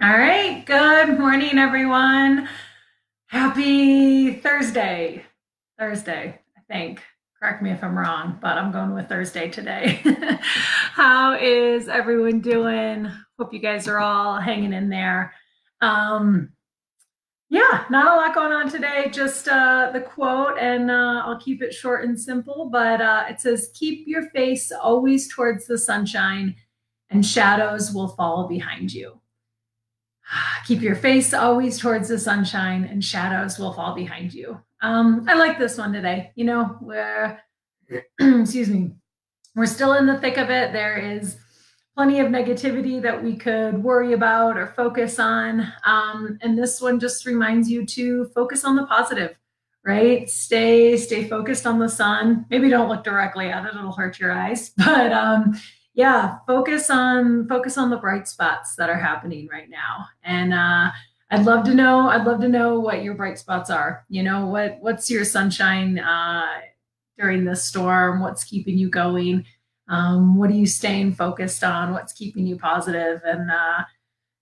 All right. Good morning, everyone. Happy Thursday. Thursday, I think. Correct me if I'm wrong, but I'm going with Thursday today. How is everyone doing? Hope you guys are all hanging in there. Um, yeah, not a lot going on today. Just uh, the quote, and uh, I'll keep it short and simple. But uh, it says, Keep your face always towards the sunshine, and shadows will fall behind you. Keep your face always towards the sunshine, and shadows will fall behind you. Um, I like this one today. You know, we're, excuse me, we're still in the thick of it. There is plenty of negativity that we could worry about or focus on. Um, and this one just reminds you to focus on the positive, right? Stay, stay focused on the sun. Maybe don't look directly at it; it'll hurt your eyes. But um, yeah, focus on focus on the bright spots that are happening right now. And uh, I'd love to know. I'd love to know what your bright spots are. You know, what what's your sunshine uh, during this storm? What's keeping you going? Um, what are you staying focused on? What's keeping you positive? And uh,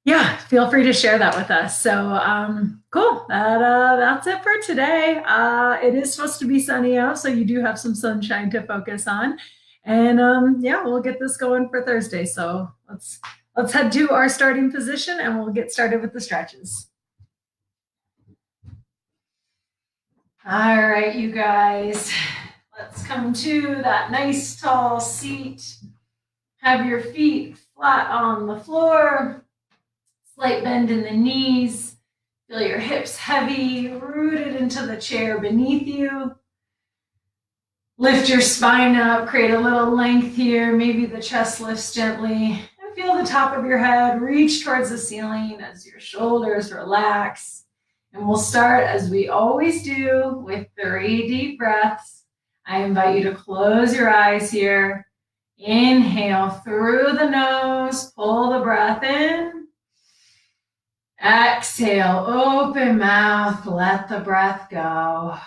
yeah, feel free to share that with us. So um, cool. That uh, that's it for today. Uh, it is supposed to be sunny out, so you do have some sunshine to focus on. And um, yeah, we'll get this going for Thursday. So let's let's head to our starting position and we'll get started with the stretches. All right, you guys, let's come to that nice tall seat. Have your feet flat on the floor, slight bend in the knees. Feel your hips heavy, rooted into the chair beneath you. Lift your spine up, create a little length here. Maybe the chest lifts gently. And feel the top of your head reach towards the ceiling as your shoulders relax. And we'll start as we always do with three deep breaths. I invite you to close your eyes here. Inhale through the nose, pull the breath in. Exhale, open mouth, let the breath go.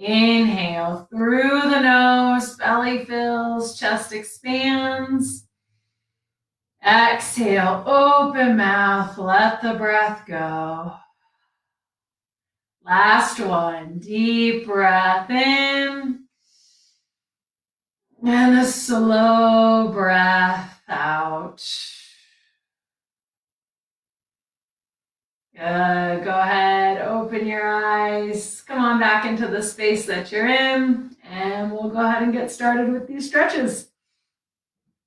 Inhale through the nose, belly fills, chest expands. Exhale, open mouth, let the breath go. Last one, deep breath in. And a slow breath out. Good. Go ahead, open your eyes. Come on back into the space that you're in, and we'll go ahead and get started with these stretches.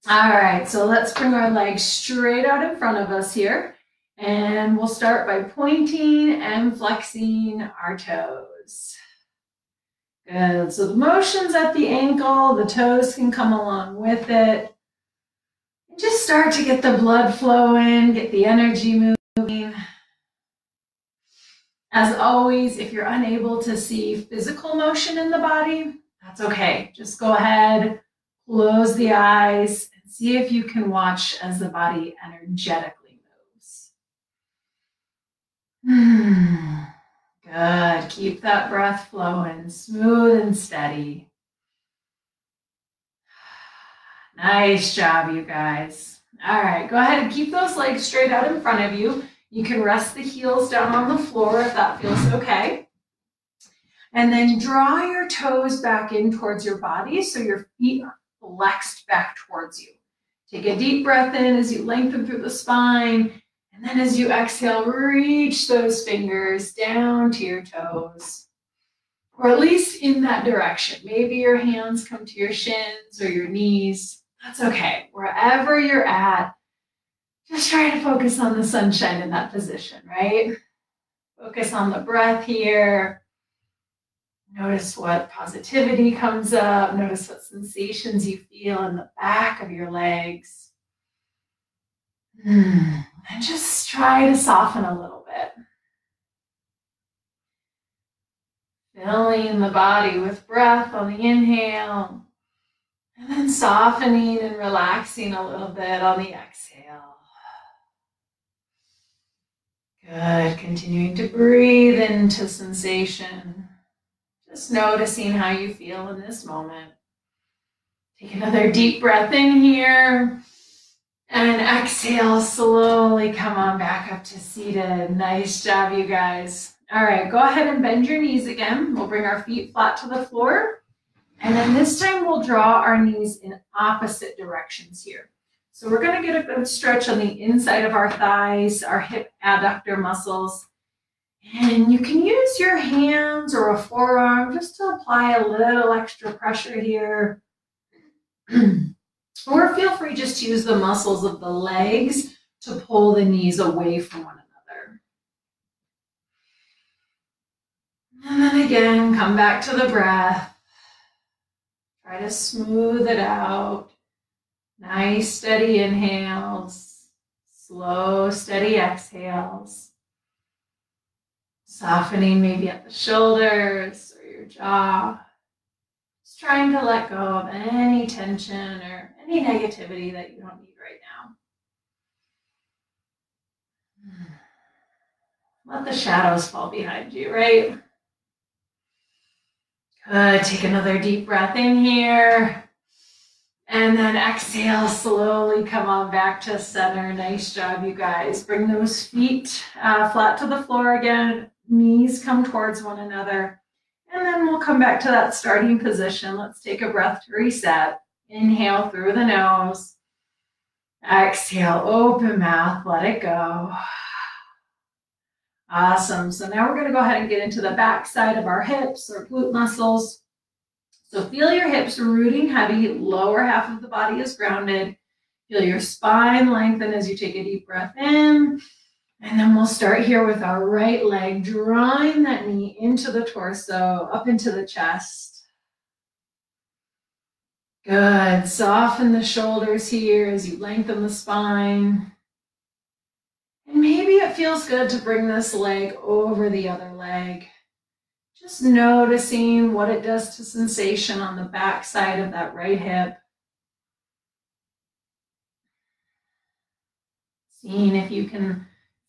All right, so let's bring our legs straight out in front of us here, and we'll start by pointing and flexing our toes. Good. So the motion's at the ankle, the toes can come along with it. Just start to get the blood flowing, get the energy moving. As always, if you're unable to see physical motion in the body, that's okay. Just go ahead, close the eyes, and see if you can watch as the body energetically moves. Good. Keep that breath flowing, smooth and steady. Nice job, you guys. All right, go ahead and keep those legs straight out in front of you. You can rest the heels down on the floor if that feels okay. And then draw your toes back in towards your body so your feet are flexed back towards you. Take a deep breath in as you lengthen through the spine. And then as you exhale, reach those fingers down to your toes, or at least in that direction. Maybe your hands come to your shins or your knees. That's okay. Wherever you're at, just try to focus on the sunshine in that position, right? Focus on the breath here. Notice what positivity comes up. Notice what sensations you feel in the back of your legs. Hmm. And just try to soften a little bit. Filling the body with breath on the inhale, and then softening and relaxing a little bit on the exhale. Good. Continuing to breathe into sensation. Just noticing how you feel in this moment. Take another deep breath in here. And exhale, slowly come on back up to seated. Nice job, you guys. All right, go ahead and bend your knees again. We'll bring our feet flat to the floor. And then this time we'll draw our knees in opposite directions here. So we're gonna get a good stretch on the inside of our thighs, our hip adductor muscles. And you can use your hands or a forearm just to apply a little extra pressure here. Or feel free just to use the muscles of the legs to pull the knees away from one another. And then again, come back to the breath. Try to smooth it out. Nice, steady inhales. Slow, steady exhales. Softening maybe at the shoulders or your jaw. Just trying to let go of any tension or any negativity that you don't need right now. Let the shadows fall behind you, right? Good. Take another deep breath in here. And then exhale, slowly come on back to center. Nice job, you guys. Bring those feet uh, flat to the floor again. Knees come towards one another. And then we'll come back to that starting position. Let's take a breath to reset. Inhale through the nose. Exhale, open mouth, let it go. Awesome. So now we're going to go ahead and get into the back side of our hips or glute muscles. So feel your hips rooting heavy, lower half of the body is grounded. Feel your spine lengthen as you take a deep breath in. And then we'll start here with our right leg, drawing that knee into the torso, up into the chest. Good. Soften the shoulders here as you lengthen the spine. And maybe it feels good to bring this leg over the other leg. Just noticing what it does to sensation on the back side of that right hip. Seeing if you can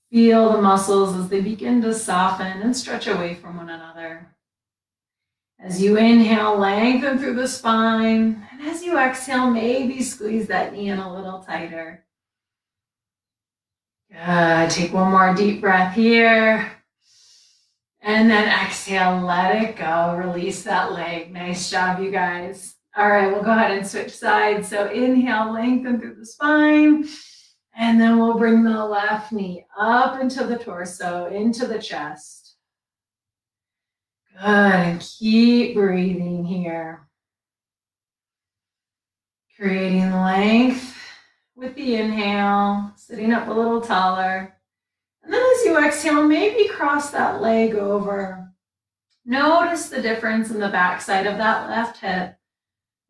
feel the muscles as they begin to soften and stretch away from one another. As you inhale, lengthen through the spine. And as you exhale, maybe squeeze that knee in a little tighter. Good. Take one more deep breath here. And then exhale, let it go. Release that leg. Nice job, you guys. All right, we'll go ahead and switch sides. So inhale, lengthen through the spine. And then we'll bring the left knee up into the torso, into the chest. Good. And keep breathing here. Creating length with the inhale, sitting up a little taller. And then as you exhale, maybe cross that leg over. Notice the difference in the backside of that left hip.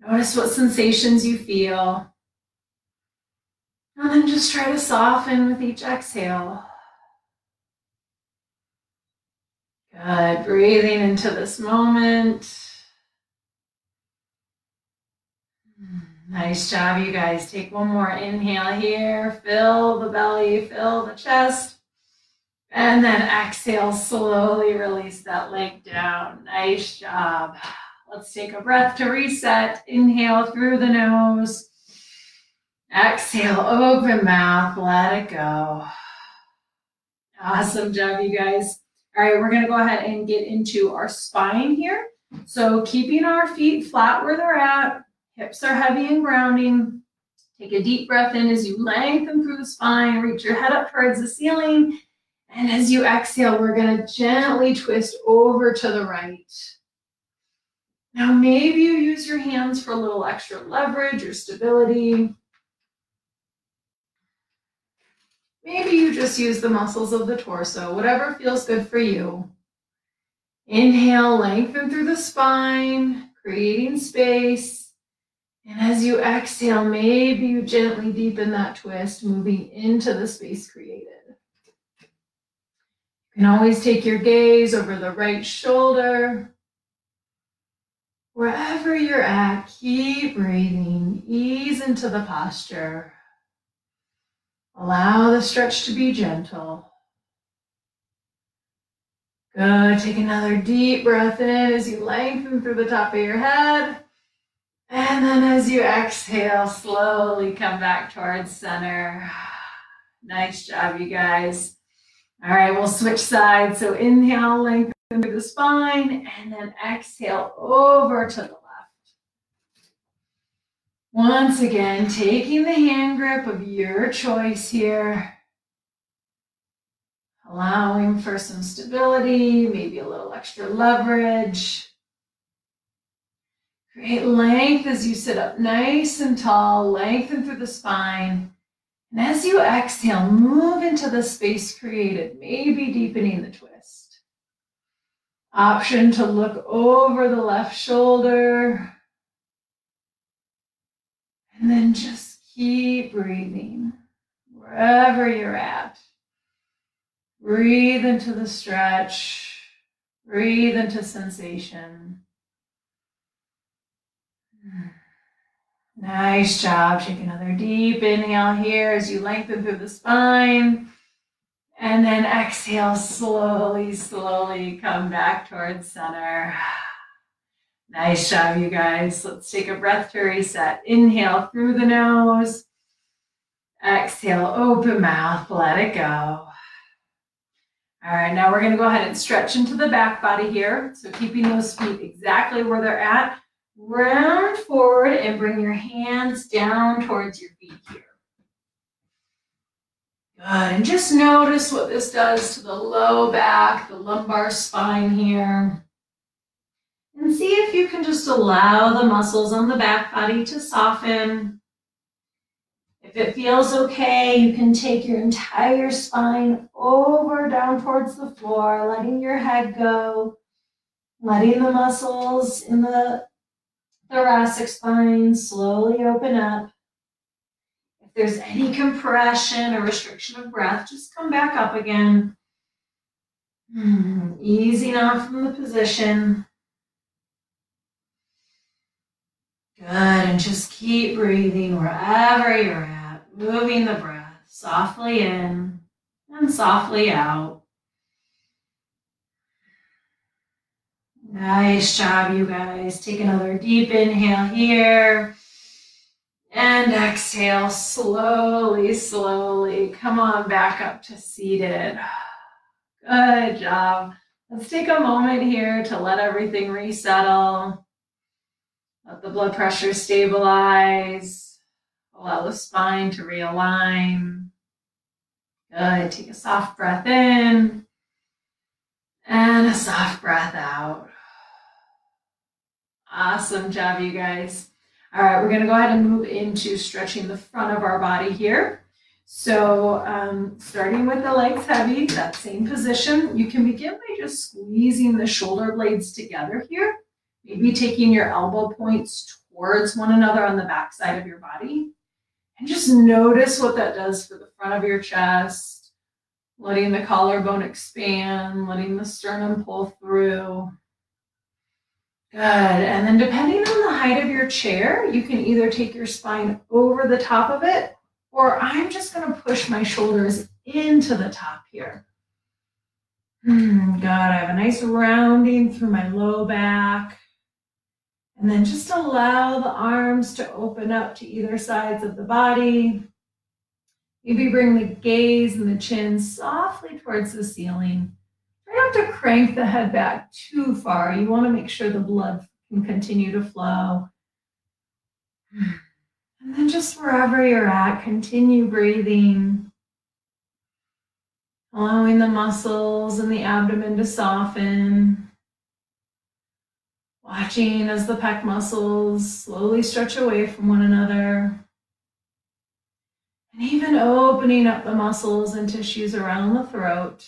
Notice what sensations you feel. And then just try to soften with each exhale. Good. Breathing into this moment. Nice job, you guys. Take one more inhale here. Fill the belly, fill the chest. And then exhale, slowly release that leg down. Nice job. Let's take a breath to reset. Inhale through the nose. Exhale, open mouth, let it go. Awesome job, you guys. All right, we're gonna go ahead and get into our spine here. So keeping our feet flat where they're at, hips are heavy and grounding. Take a deep breath in as you lengthen through the spine, reach your head up towards the ceiling. And as you exhale, we're gonna gently twist over to the right. Now, maybe you use your hands for a little extra leverage or stability. Maybe you just use the muscles of the torso, whatever feels good for you. Inhale, lengthen through the spine, creating space. And as you exhale, maybe you gently deepen that twist, moving into the space created. You can always take your gaze over the right shoulder. Wherever you're at, keep breathing, ease into the posture. Allow the stretch to be gentle. Good. Take another deep breath in as you lengthen through the top of your head. And then as you exhale, slowly come back towards center. Nice job, you guys. All right, we'll switch sides. So inhale, lengthen through the spine, and then exhale over to the left. Once again, taking the hand grip of your choice here. Allowing for some stability, maybe a little extra leverage. Create length as you sit up nice and tall, lengthen through the spine. And as you exhale, move into the space created, maybe deepening the twist. Option to look over the left shoulder. And then just keep breathing wherever you're at. Breathe into the stretch. Breathe into sensation. Nice job. Take another deep inhale here as you lengthen through the spine. And then exhale, slowly, slowly come back towards center. Nice job, you guys. Let's take a breath to reset. Inhale through the nose. Exhale, open mouth, let it go. All right, now we're going to go ahead and stretch into the back body here. So keeping those feet exactly where they're at. Round forward and bring your hands down towards your feet here. Good, and just notice what this does to the low back, the lumbar spine here. And see if you can just allow the muscles on the back body to soften. If it feels okay, you can take your entire spine over down towards the floor, letting your head go, letting the muscles in the thoracic spine slowly open up. If there's any compression or restriction of breath, just come back up again. Hmm, easing off from the position. Good, and just keep breathing wherever you're at, moving the breath softly in and softly out. Nice job, you guys. Take another deep inhale here. And exhale slowly, slowly. Come on back up to seated. Good job. Let's take a moment here to let everything resettle. Let the blood pressure stabilize. Allow the spine to realign. Good. Take a soft breath in and a soft breath out. Awesome job, you guys. All right, we're gonna go ahead and move into stretching the front of our body here. So um, starting with the legs heavy, that same position, you can begin by just squeezing the shoulder blades together here. Maybe taking your elbow points towards one another on the back side of your body. And just notice what that does for the front of your chest, letting the collarbone expand, letting the sternum pull through. Good. And then depending on the height of your chair, you can either take your spine over the top of it, or I'm just going to push my shoulders into the top here. Hmm, good. I have a nice rounding through my low back. And then just allow the arms to open up to either sides of the body. Maybe bring the gaze and the chin softly towards the ceiling. Try not have to crank the head back too far. You want to make sure the blood can continue to flow. And then just wherever you're at, continue breathing. Allowing the muscles and the abdomen to soften. Watching as the pec muscles slowly stretch away from one another. And even opening up the muscles and tissues around the throat.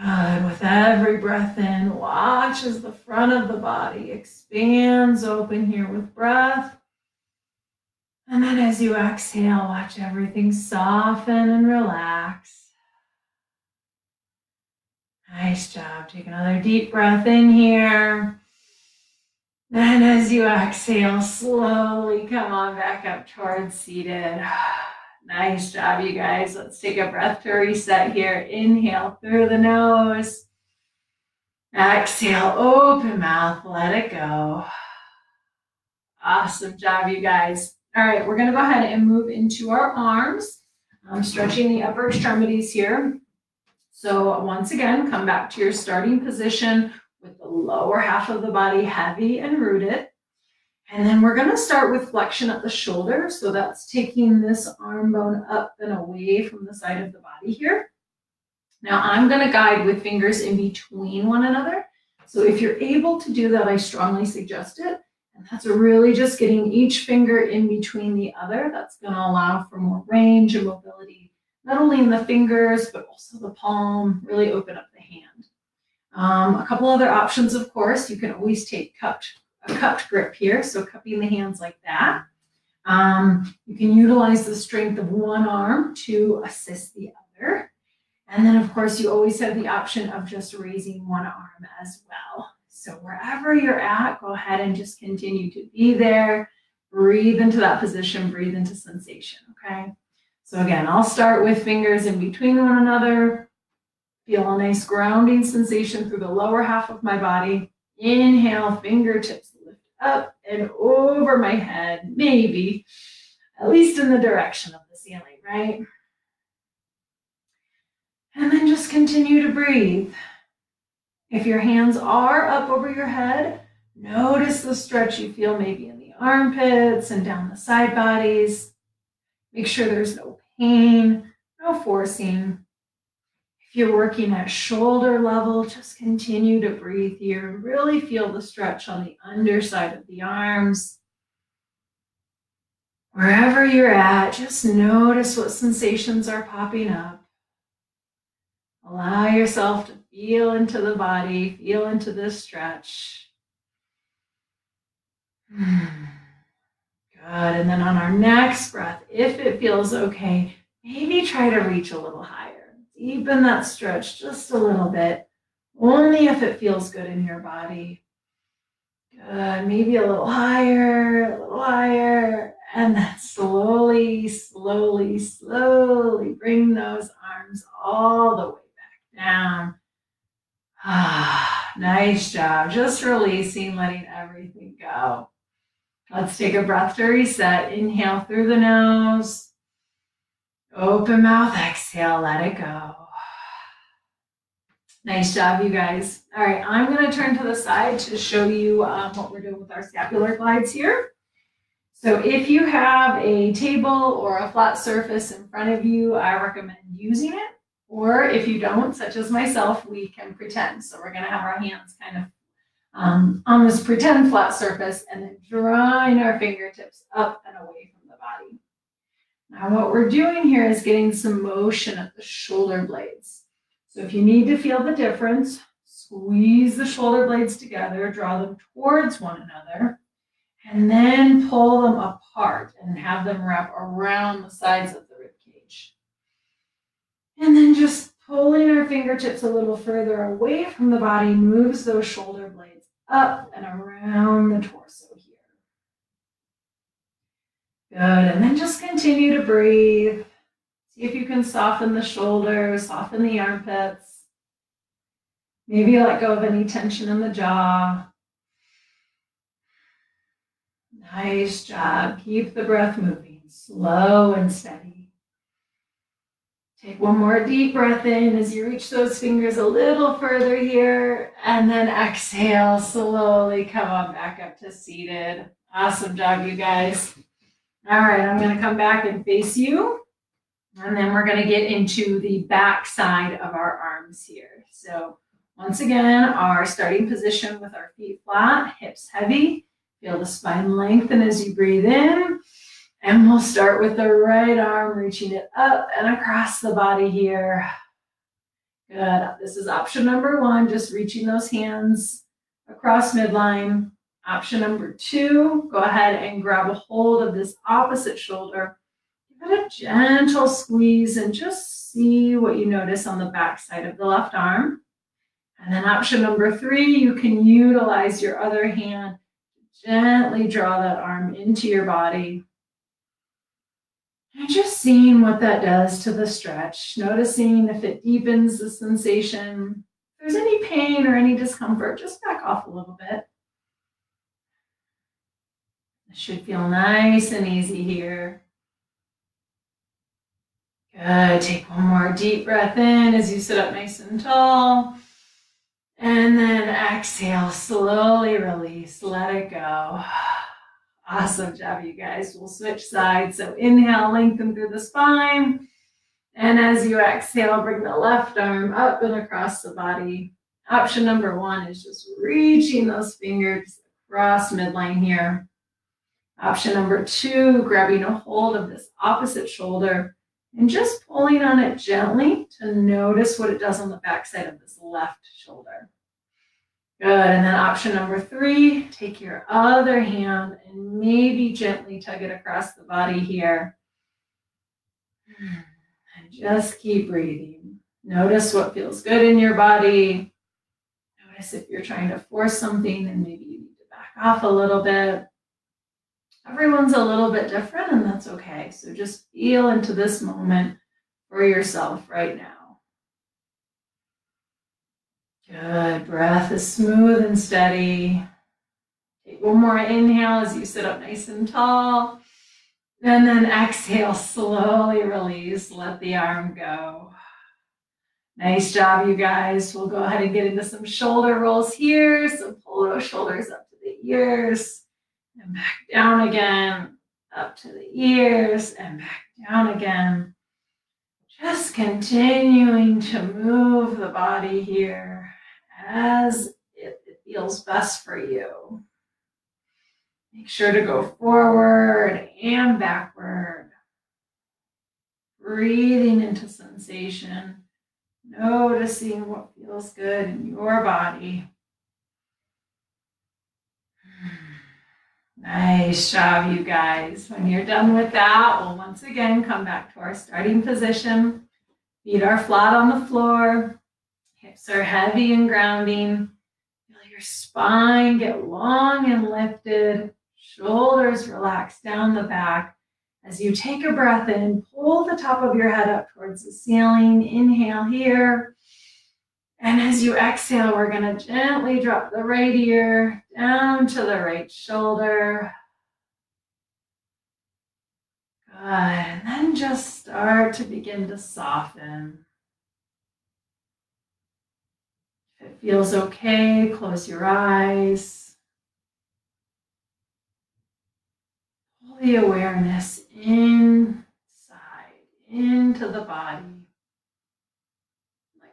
Good. With every breath in, watch as the front of the body expands open here with breath. And then as you exhale, watch everything soften and relax. Nice job. Take another deep breath in here. And as you exhale, slowly come on back up towards seated. Nice job, you guys. Let's take a breath to reset here. Inhale through the nose. Exhale, open mouth, let it go. Awesome job, you guys. All right, we're gonna go ahead and move into our arms. I'm stretching the upper extremities here. So once again, come back to your starting position with the lower half of the body heavy and rooted. And then we're gonna start with flexion at the shoulder. So that's taking this arm bone up and away from the side of the body here. Now I'm gonna guide with fingers in between one another. So if you're able to do that, I strongly suggest it. And that's really just getting each finger in between the other. That's to allow for more range and mobility, not only in the fingers, but also the palm, really open up the hand. Um, a couple other options, of course, you can always take cupped, a cupped grip here, so cupping the hands like that. Um, you can utilize the strength of one arm to assist the other. And then, of course, you always have the option of just raising one arm as well. So wherever you're at, go ahead and just continue to be there. Breathe into that position, breathe into sensation, okay? So again, I'll start with fingers in between one another. Feel a nice grounding sensation through the lower half of my body. Inhale, fingertips up and over my head, maybe, at least in the direction of the ceiling, right? And then just continue to breathe. If your hands are up over your head, notice the stretch you feel maybe in the armpits and down the side bodies. Make sure there's no pain, no forcing. If you're working at shoulder level, just continue to breathe here. Really feel the stretch on the underside of the arms. Wherever you're at, just notice what sensations are popping up. Allow yourself to Feel into the body, feel into this stretch. Hmm. Good. And then on our next breath, if it feels okay, maybe try to reach a little higher. Deepen that stretch just a little bit, only if it feels good in your body. Good. Maybe a little higher, a little higher. And then slowly, slowly, slowly bring those arms all the way back down Ah, nice job. Just releasing, letting everything go. Let's take a breath to reset. Inhale through the nose. Open mouth, exhale, let it go. Nice job, you guys. All right, I'm going to turn to the side to show you um, what we're doing with our scapular glides here. So if you have a table or a flat surface in front of you, I recommend using it. Or if you don't, such as myself, we can pretend. So we're going to have our hands kind of um, on this pretend flat surface and then drawing our fingertips up and away from the body. Now what we're doing here is getting some motion at the shoulder blades. So if you need to feel the difference, squeeze the shoulder blades together, draw them towards one another, and then pull them apart and have them wrap around the sides of the rib cage. and then just pulling our fingertips a little further away from the body moves those shoulder blades up and around the torso. Good. And then just continue to breathe. See if you can soften the shoulders, soften the armpits. Maybe let go of any tension in the jaw. Nice job. Keep the breath moving, slow and steady. Take one more deep breath in as you reach those fingers a little further here. And then exhale, slowly come on back up to seated. Awesome job, you guys. All right, I'm going to come back and face you. And then we're going to get into the back side of our arms here. So once again, our starting position with our feet flat, hips heavy. Feel the spine lengthen as you breathe in. And we'll start with the right arm, reaching it up and across the body here. Good. This is option number one, just reaching those hands across midline. Option number two, go ahead and grab a hold of this opposite shoulder. Give it a gentle squeeze and just see what you notice on the back side of the left arm. And then option number three, you can utilize your other hand to gently draw that arm into your body and just seeing what that does to the stretch, noticing if it deepens the sensation, If there's any pain or any discomfort, just back off a little bit. Should feel nice and easy here. Good. Take one more deep breath in as you sit up nice and tall. And then exhale, slowly release, let it go. Awesome job, you guys. We'll switch sides. So inhale, lengthen through the spine. And as you exhale, bring the left arm up and across the body. Option number one is just reaching those fingers across midline here. Option number two, grabbing a hold of this opposite shoulder and just pulling on it gently to notice what it does on the backside of this left shoulder. Good. And then option number three, take your other hand and maybe gently tug it across the body here. And just keep breathing. Notice what feels good in your body. Notice if you're trying to force something and maybe you need to back off a little bit. Everyone's a little bit different, and that's okay. So just feel into this moment for yourself right now. Good. Breath is smooth and steady. Take one more inhale as you sit up nice and tall. And then exhale, slowly release. Let the arm go. Nice job, you guys. We'll go ahead and get into some shoulder rolls here. So pull those shoulders up to the ears and back down again, up to the ears and back down again. Just continuing to move the body here as it, feels best for you. Make sure to go forward and backward. Breathing into sensation, noticing what feels good in your body. Hmm. Nice job, you guys. When you're done with that, we'll once again come back to our starting position. Feet are flat on the floor. Hips are heavy and grounding. Feel your spine get long and lifted. Shoulders relax down the back. As you take a breath in, pull the top of your head up towards the ceiling. Inhale here. And as you exhale, we're going to gently drop the right ear down to the right shoulder. Good. And then just start to begin to soften. If it feels okay, close your eyes. Pull the awareness inside, into the body.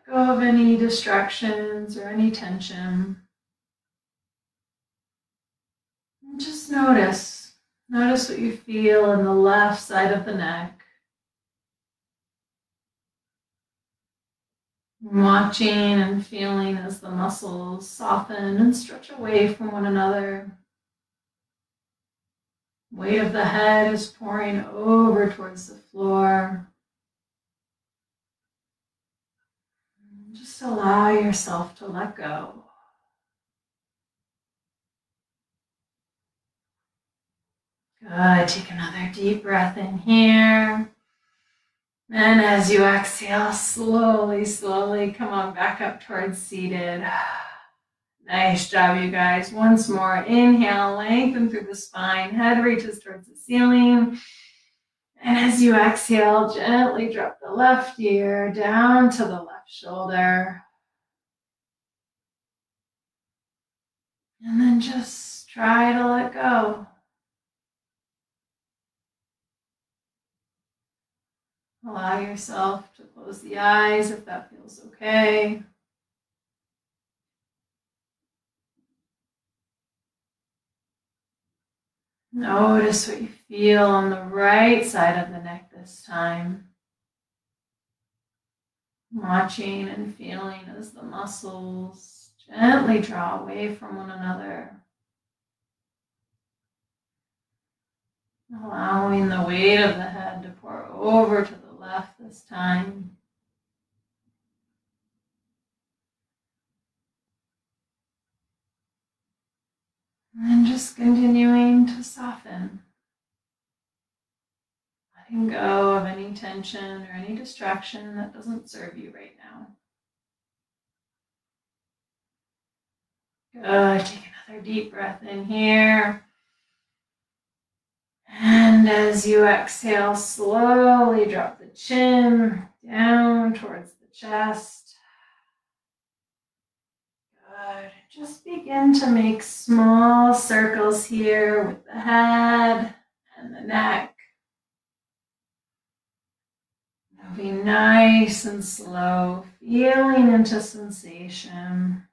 Go of any distractions or any tension. And just notice. Notice what you feel in the left side of the neck. Watching and feeling as the muscles soften and stretch away from one another. Weight of the head is pouring over towards the floor. Just allow yourself to let go. Good. Take another deep breath in here. And as you exhale, slowly, slowly come on back up towards seated. Nice job, you guys. Once more, inhale, lengthen through the spine, head reaches towards the ceiling. And as you exhale, gently drop the left ear down to the left shoulder. And then just try to let go. Allow yourself to close the eyes if that feels okay. Notice what you feel on the right side of the neck this time. Watching and feeling as the muscles gently draw away from one another. Allowing the weight of the head to pour over to the left this time. And just continuing to soften. Letting go of any tension or any distraction that doesn't serve you right now. Good. Take another deep breath in here. And as you exhale, slowly drop the chin down towards the chest. Good. Just begin to make small circles here with the head and the neck. Moving nice and slow, feeling into sensation.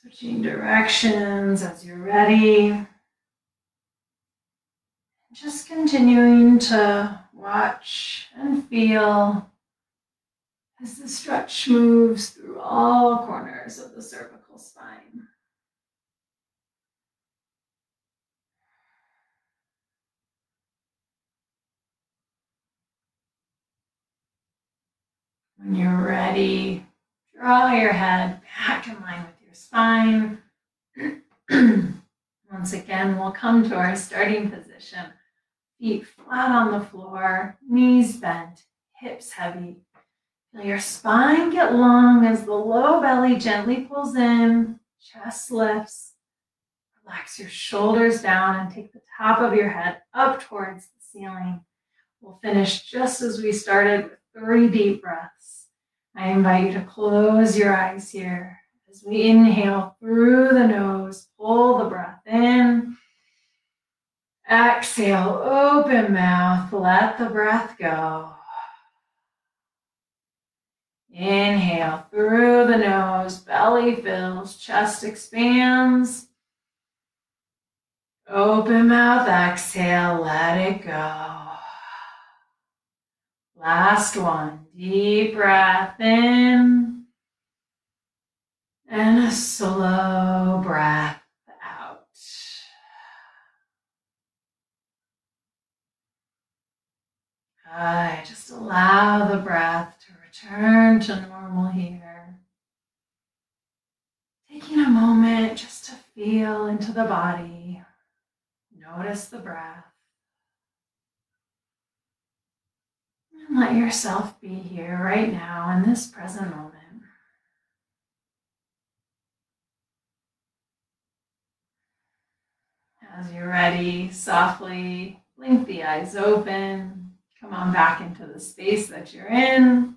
Switching directions as you're ready. Just continuing to watch and feel as the stretch moves through all corners of the cervical spine. When you're ready, draw your head back in line with your spine. Once again, we'll come to our starting position. Feet flat on the floor, knees bent, hips heavy. Feel your spine get long as the low belly gently pulls in, chest lifts. Relax your shoulders down and take the top of your head up towards the ceiling. We'll finish just as we started with three deep breaths. I invite you to close your eyes here as we inhale through the nose, pull the breath in. Exhale, open mouth, let the breath go. Inhale through the nose, belly fills, chest expands. Open mouth, exhale, let it go. Last one. Deep breath in. And a slow breath out. Good. Just allow the breath return to normal here. Taking a moment just to feel into the body. Notice the breath. And let yourself be here right now in this present moment. As you're ready, softly blink the eyes open. Come on back into the space that you're in.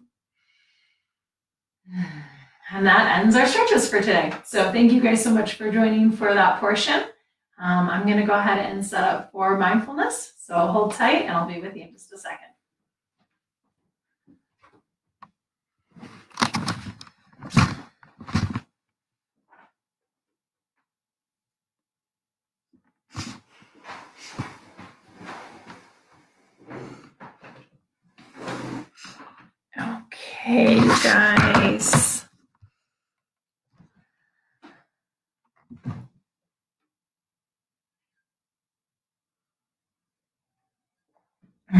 And that ends our stretches for today. So thank you guys so much for joining for that portion. Um, I'm going to go ahead and set up for mindfulness. So hold tight and I'll be with you in just a second. Okay, guys.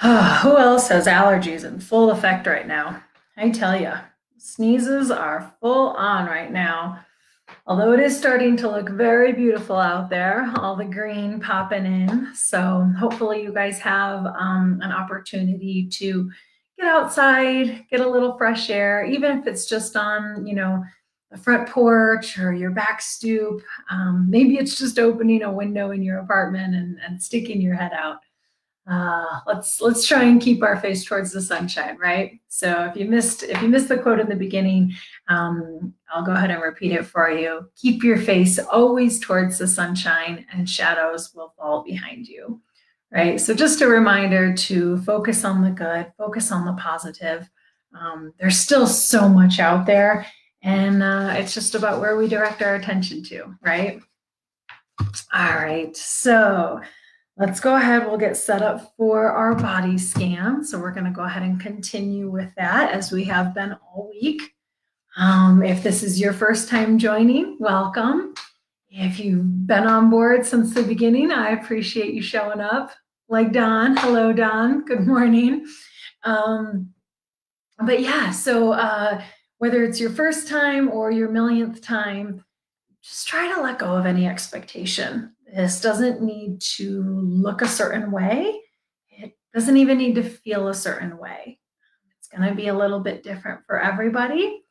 Who else has allergies in full effect right now? I tell you, sneezes are full on right now. Although it is starting to look very beautiful out there, all the green popping in. So hopefully you guys have um, an opportunity to get outside, get a little fresh air, even if it's just on, you know, the front porch or your back stoop. Um, maybe it's just opening a window in your apartment and, and sticking your head out. Uh, let's let's try and keep our face towards the sunshine, right? So if you missed if you missed the quote in the beginning, um, I'll go ahead and repeat it for you. Keep your face always towards the sunshine, and shadows will fall behind you, right? So just a reminder to focus on the good, focus on the positive. Um, there's still so much out there, and uh, it's just about where we direct our attention to, right? All right, so. Let's go ahead. We'll get set up for our body scan. So we're going to go ahead and continue with that as we have been all week. Um, if this is your first time joining, welcome. If you've been on board since the beginning, I appreciate you showing up. Like Don. Hello, Don. Good morning. Um, but yeah, so uh, whether it's your first time or your millionth time, just try to let go of any expectation this doesn't need to look a certain way. It doesn't even need to feel a certain way. It's going to be a little bit different for everybody.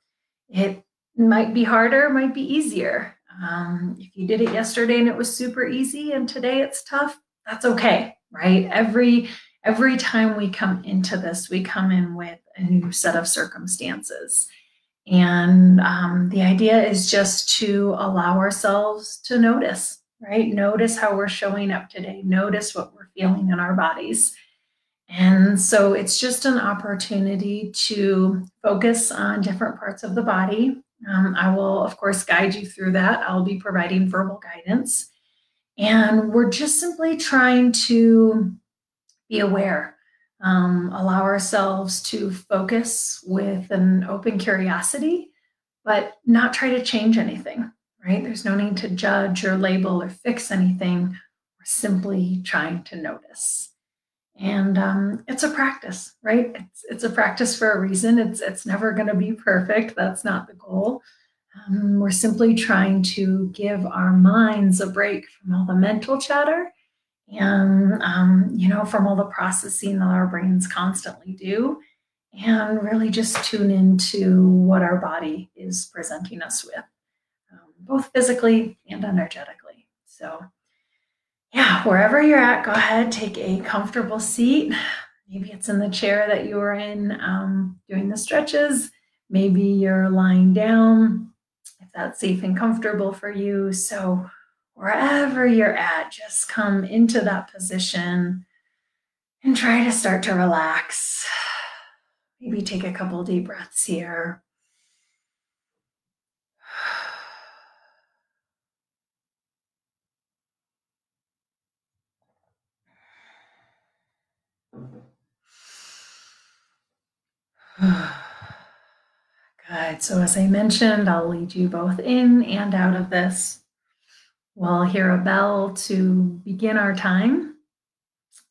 It might be harder, might be easier. Um, if you did it yesterday and it was super easy and today it's tough, that's okay, right? Every every time we come into this, we come in with a new set of circumstances. And um, the idea is just to allow ourselves to notice, right? Notice how we're showing up today, notice what we're feeling in our bodies. And so it's just an opportunity to focus on different parts of the body. Um, I will, of course, guide you through that. I'll be providing verbal guidance. And we're just simply trying to be aware, um, allow ourselves to focus with an open curiosity, but not try to change anything, right? There's no need to judge or label or fix anything. We're simply trying to notice. And um, it's a practice, right? It's, it's a practice for a reason. It's, it's never going to be perfect. That's not the goal. Um, we're simply trying to give our minds a break from all the mental chatter and, um, you know, from all the processing that our brains constantly do, and really just tune into what our body is presenting us with, both physically and energetically. So, yeah, wherever you're at, go ahead, take a comfortable seat. Maybe it's in the chair that you were in um, doing the stretches. Maybe you're lying down if that's safe and comfortable for you. So, wherever you're at, just come into that position and try to start to relax. Maybe take a couple deep breaths here. Good. So, as I mentioned, I'll lead you both in and out of this. We'll hear a bell to begin our time.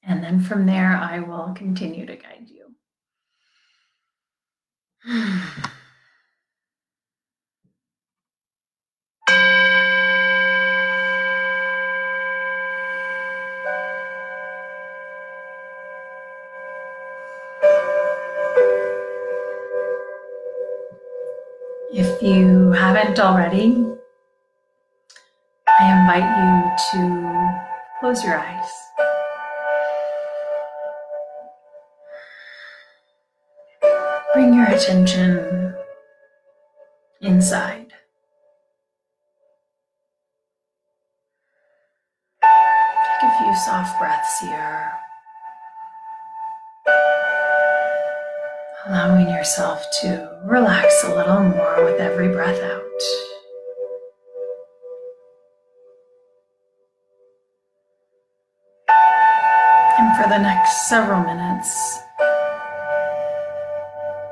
And then from there, I will continue to guide you. you haven't already, I invite you to close your eyes. Bring your attention inside. Take a few soft breaths here. Allowing yourself to relax a little more with every breath out. And for the next several minutes,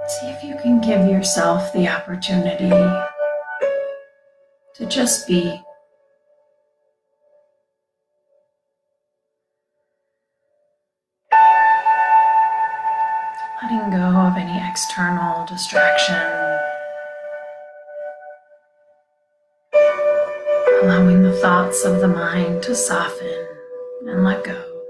see if you can give yourself the opportunity to just be. External distraction, allowing the thoughts of the mind to soften and let go.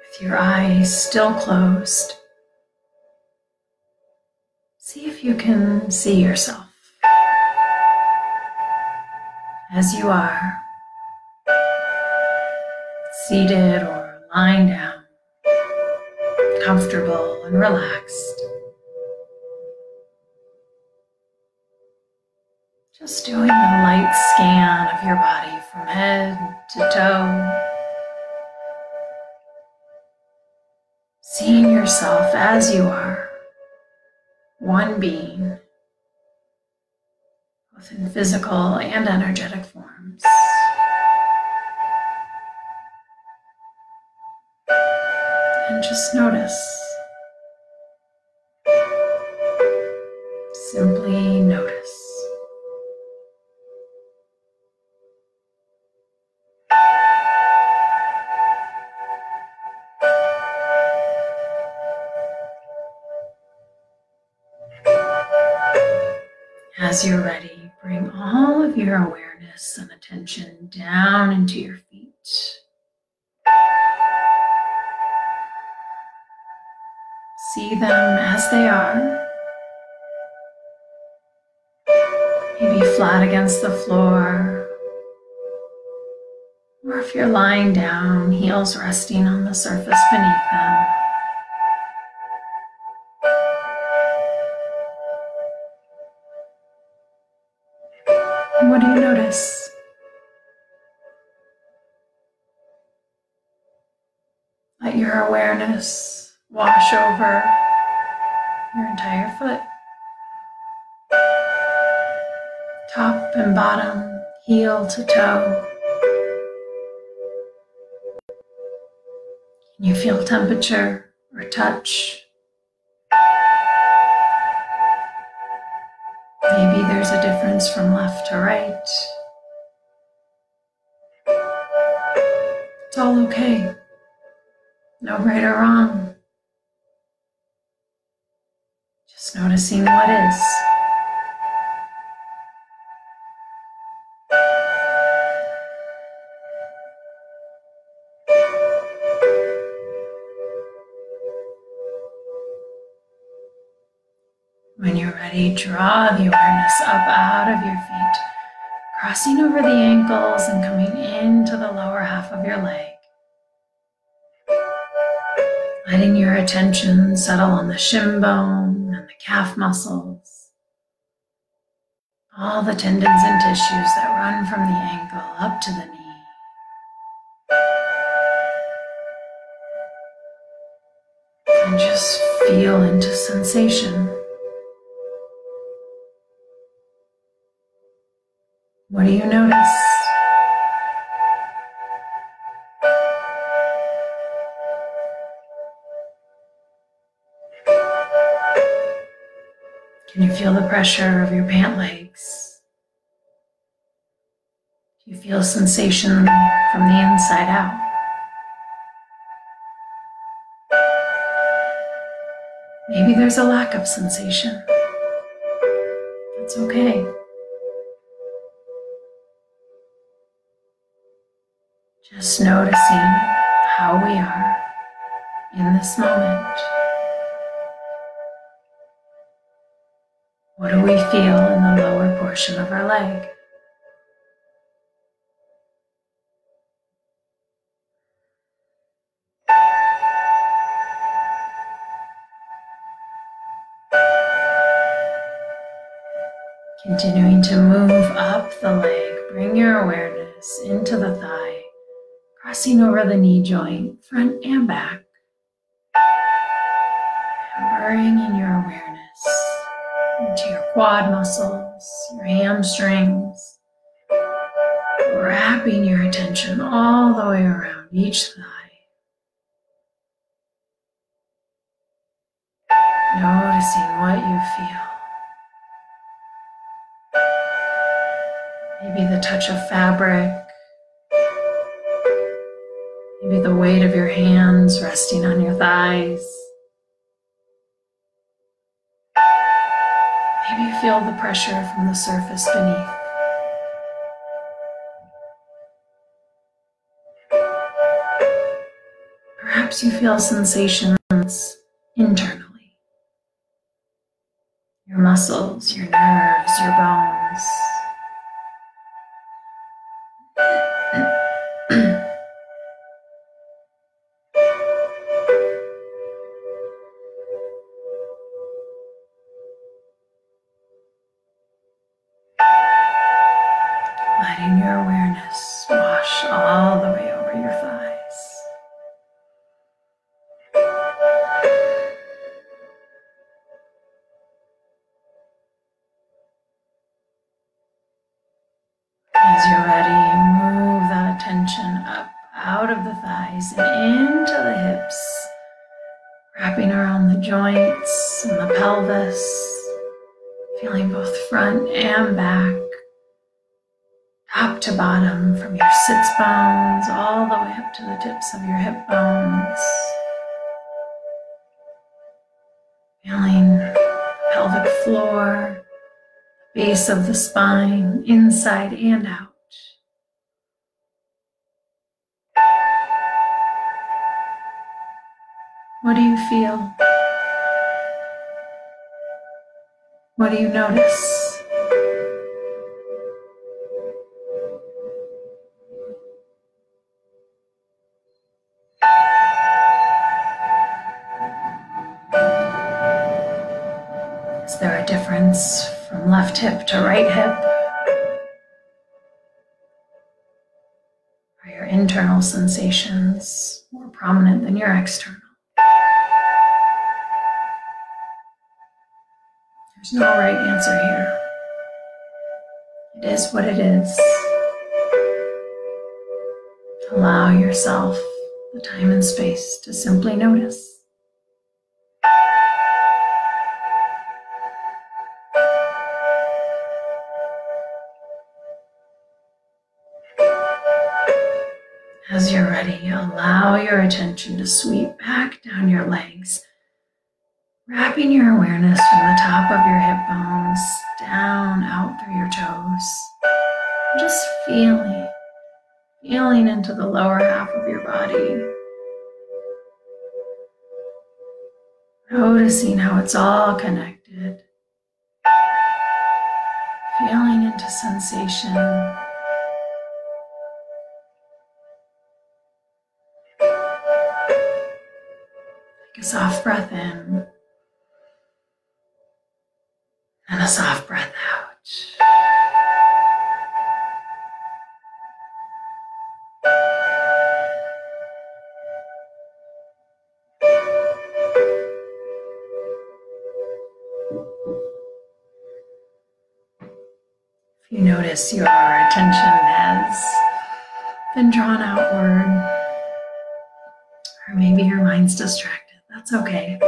With your eyes still closed, see if you can see yourself as you are, seated or lying down, comfortable and relaxed. Just doing a light scan of your body from head to toe. Seeing yourself as you are one being, both in physical and energetic forms. And just notice. Simply notice. As you're attention down into your feet. See them as they are. Maybe flat against the floor. Or if you're lying down, heels resting on the surface beneath them. what do you notice? Wash over your entire foot, top and bottom, heel to toe. Can you feel temperature or touch? Maybe there's a difference from left to right. It's all okay. No right or wrong. Just noticing what is. When you're ready, draw the awareness up out of your feet, crossing over the ankles and coming into the lower half of your leg. Letting your attention settle on the shin bone and the calf muscles, all the tendons and tissues that run from the ankle up to the knee. And just feel into sensation. What do you notice? Can you feel the pressure of your pant legs? Do you feel sensation from the inside out? Maybe there's a lack of sensation. That's okay. Just noticing how we are in this moment. What do we feel in the lower portion of our leg? Continuing to move up the leg, bring your awareness into the thigh crossing over the knee joint, front and back. And bringing your awareness into your quad muscles, your hamstrings, wrapping your attention all the way around each thigh. Noticing what you feel. Maybe the touch of fabric Maybe the weight of your hands resting on your thighs. Maybe you feel the pressure from the surface beneath. Perhaps you feel sensations internally. Your muscles, your nerves, your bones. Base of the spine, inside and out. What do you feel? What do you notice? Is there a difference left hip to right hip? Are your internal sensations more prominent than your external? There's no right answer here. It is what it is. Allow yourself the time and space to simply notice. Allow your attention to sweep back down your legs, wrapping your awareness from the top of your hip bones down out through your toes. Just feeling, feeling into the lower half of your body. Noticing how it's all connected. Feeling into sensation. Soft breath in and a soft breath out. If you notice your attention has been drawn outward, or maybe your mind's distracted, that's okay.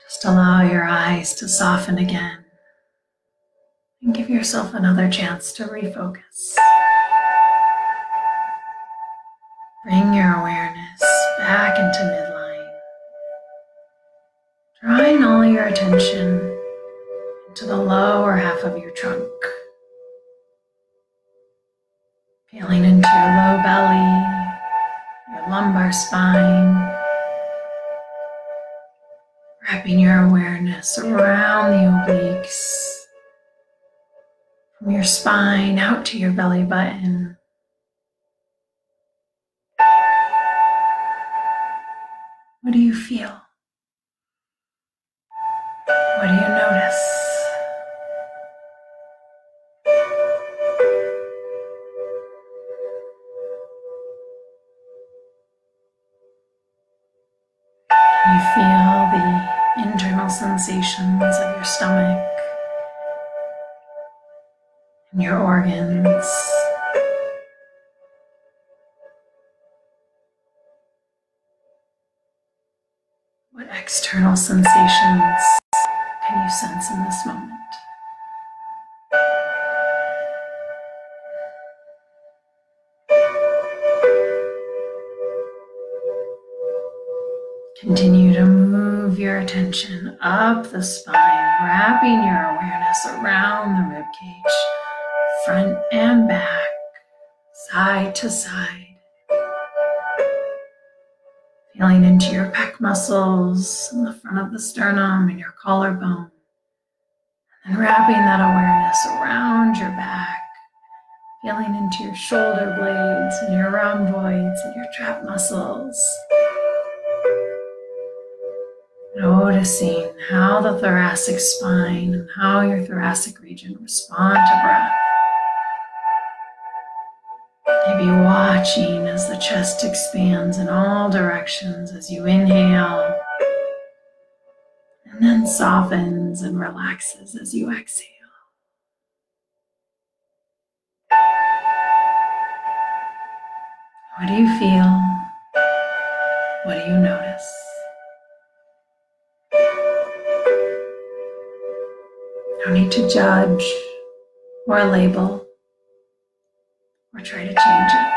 Just allow your eyes to soften again and give yourself another chance to refocus. Bring your awareness back into midline, drawing all your attention into the lower half of your trunk. Feeling into your low belly, your lumbar spine, wrapping your awareness around the obliques, from your spine out to your belly button. What do you feel? What do you notice? Sensations of your stomach and your organs? What external sensations can you sense in this moment? Continue to move your attention up the spine, wrapping your awareness around the rib cage, front and back, side to side. Feeling into your pec muscles in the front of the sternum and your collarbone. And wrapping that awareness around your back, feeling into your shoulder blades and your rhomboids and your trap muscles. Noticing how the thoracic spine and how your thoracic region respond to breath. Maybe watching as the chest expands in all directions as you inhale and then softens and relaxes as you exhale. What do you feel? What do you notice? need to judge or label or try to change it.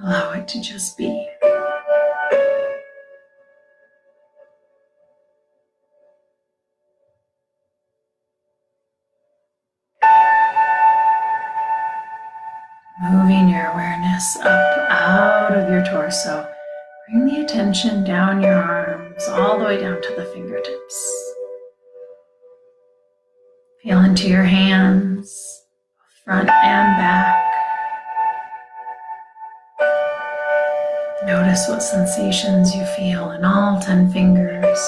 Allow it to just be. Moving your awareness up out of your torso. Bring the attention down your arms, all the way down to the fingertips. Feel into your hands, front and back. Notice what sensations you feel in all 10 fingers.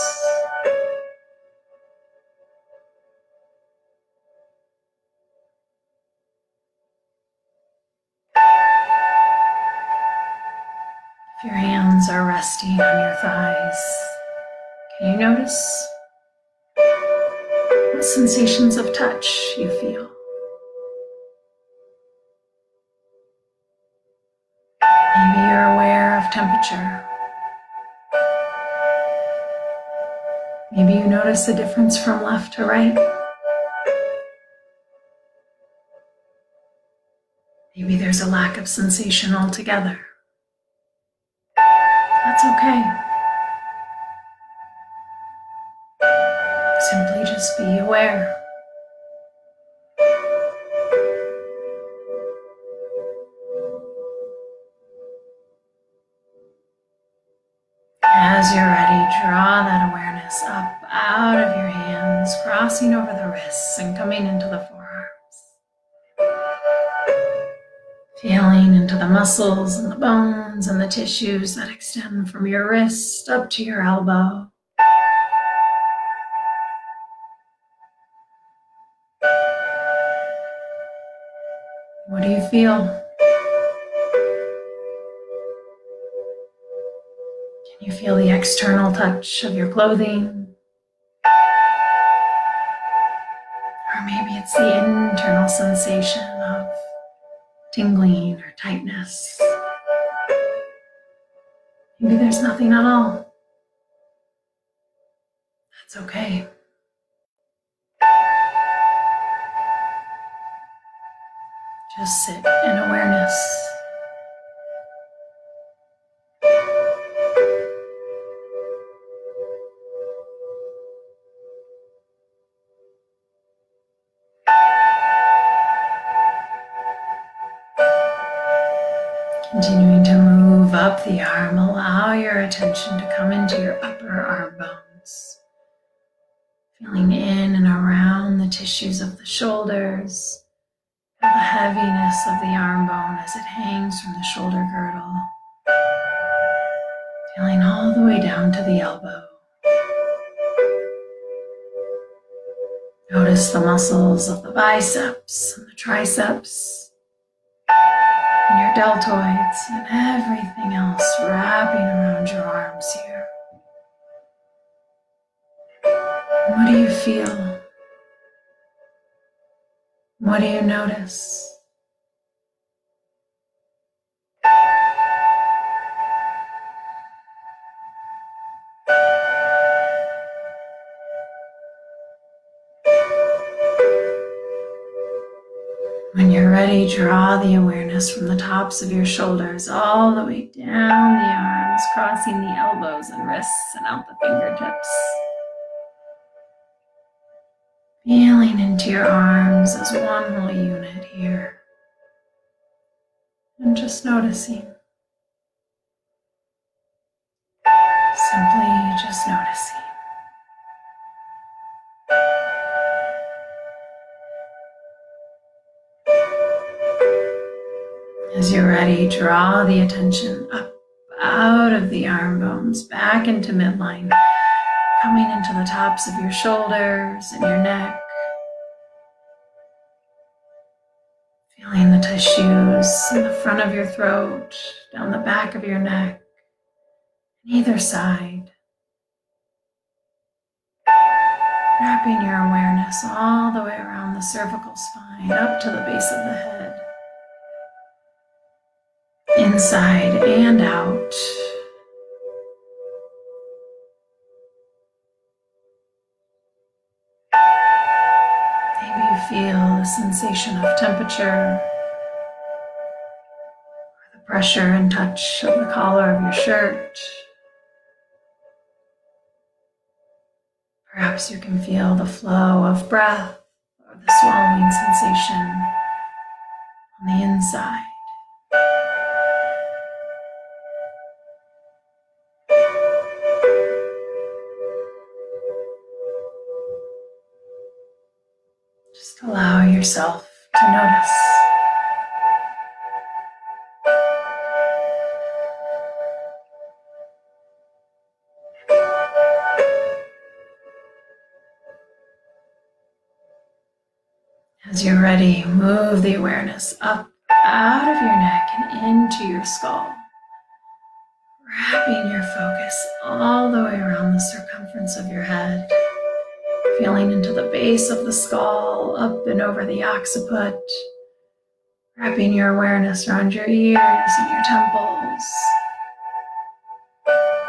Resting on your thighs, can you notice what sensations of touch you feel? Maybe you're aware of temperature. Maybe you notice the difference from left to right. Maybe there's a lack of sensation altogether. That's okay. Simply just be aware. As you're ready, draw that awareness up out of your hands, crossing over the wrists and coming into the into the muscles and the bones and the tissues that extend from your wrist up to your elbow. What do you feel? Can you feel the external touch of your clothing? Or maybe it's the internal sensation of tingling or tightness. Maybe there's nothing at all. That's okay. Just sit in awareness. Allow your attention to come into your upper arm bones. Feeling in and around the tissues of the shoulders, the heaviness of the arm bone as it hangs from the shoulder girdle. Feeling all the way down to the elbow. Notice the muscles of the biceps and the triceps, and your deltoids, and everything else wrapping around your arms here. What do you feel? What do you notice? Ready, draw the awareness from the tops of your shoulders all the way down the arms, crossing the elbows and wrists and out the fingertips. Feeling into your arms as one whole unit here. And just noticing. Simply just noticing. You're ready, draw the attention up out of the arm bones, back into midline, coming into the tops of your shoulders and your neck. Feeling the tissues in the front of your throat, down the back of your neck, and either side. Wrapping your awareness all the way around the cervical spine, up to the base of the head inside and out. Maybe you feel the sensation of temperature, or the pressure and touch of the collar of your shirt. Perhaps you can feel the flow of breath or the swallowing sensation on the inside. Yourself to notice. As you're ready, move the awareness up out of your neck and into your skull. Wrapping your focus all the way around the circumference of your head. Feeling into the base of the skull, up and over the occiput. Wrapping your awareness around your ears and your temples.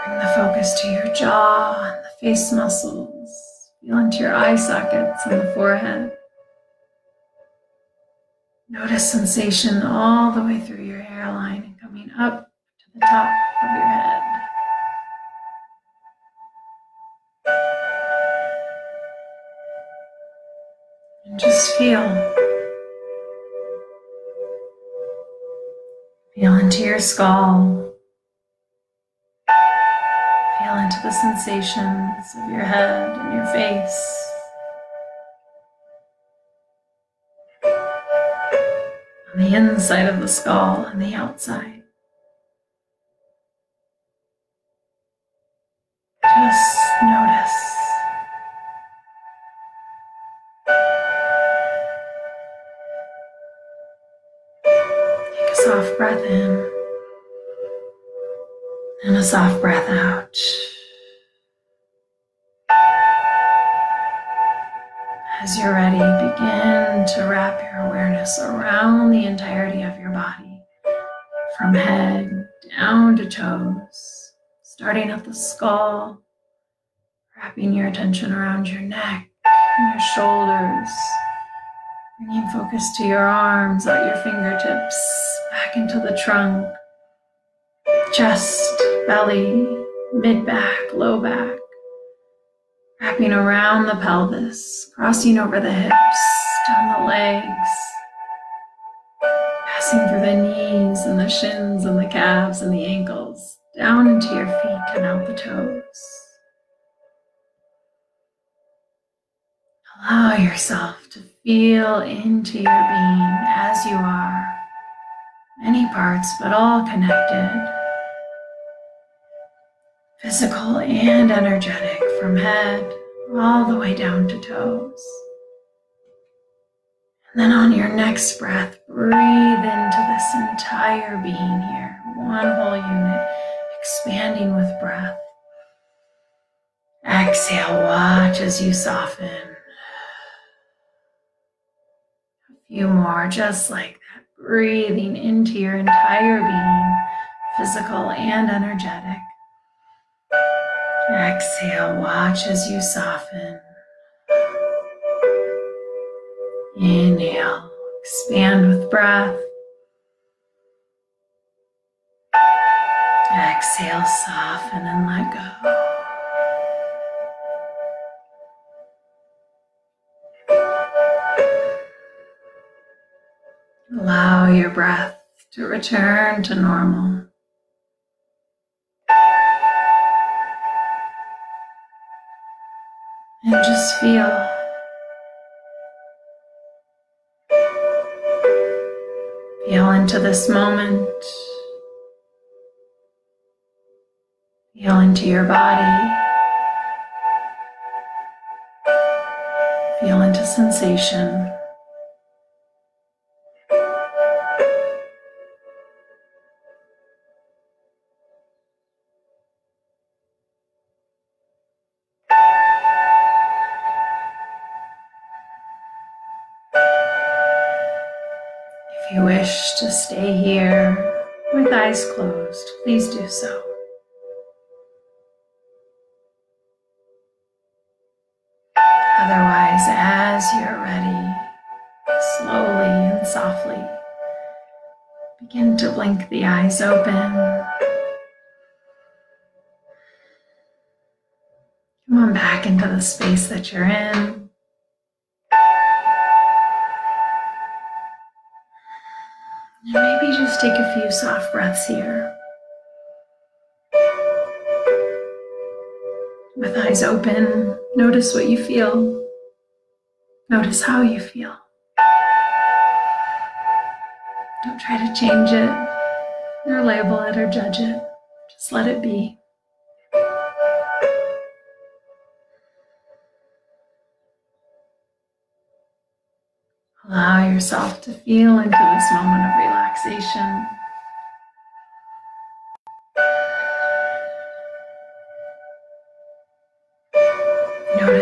Bring the focus to your jaw and the face muscles. Feel into your eye sockets and the forehead. Notice sensation all the way through your hairline and coming up to the top of your head. Just feel. Feel into your skull. Feel into the sensations of your head and your face. on the inside of the skull and the outside. Skull, wrapping your attention around your neck and your shoulders, bringing focus to your arms, out your fingertips, back into the trunk, chest, belly, mid back, low back wrapping around the pelvis, crossing over the hips, down the legs, passing through the knees and the shins and the calves and the ankles, down into your feet and out the toes. Allow yourself to feel into your being as you are, many parts but all connected physical and energetic from head all the way down to toes. And then on your next breath, breathe into this entire being here, one whole unit, expanding with breath. Exhale, watch as you soften. A few more, just like that, breathing into your entire being, physical and energetic. Exhale, watch as you soften. Inhale, expand with breath. Exhale, soften and let go. Allow your breath to return to normal. And just feel. Feel into this moment. Feel into your body. Feel into sensation. If you wish to stay here with eyes closed, please do so. Otherwise, as you're ready, slowly and softly, begin to blink the eyes open. Come on back into the space that you're in. And maybe just take a few soft breaths here. With eyes open, notice what you feel. Notice how you feel. Don't try to change it or label it or judge it. Just let it be. Allow yourself to feel into this moment of relaxation.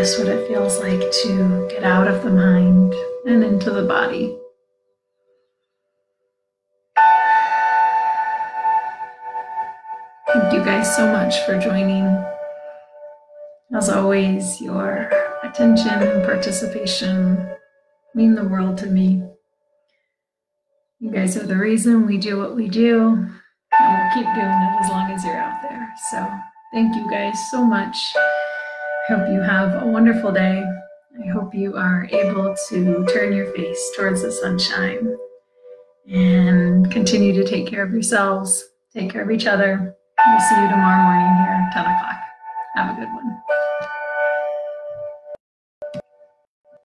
Notice what it feels like to get out of the mind and into the body. Thank you guys so much for joining. As always, your attention and participation mean the world to me. You guys are the reason we do what we do, and we'll keep doing it as long as you're out there. So, thank you guys so much. I hope you have a wonderful day. I hope you are able to turn your face towards the sunshine and continue to take care of yourselves, take care of each other. We'll see you tomorrow morning here at 10 o'clock. Have a good one.